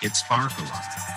It's Sparkle.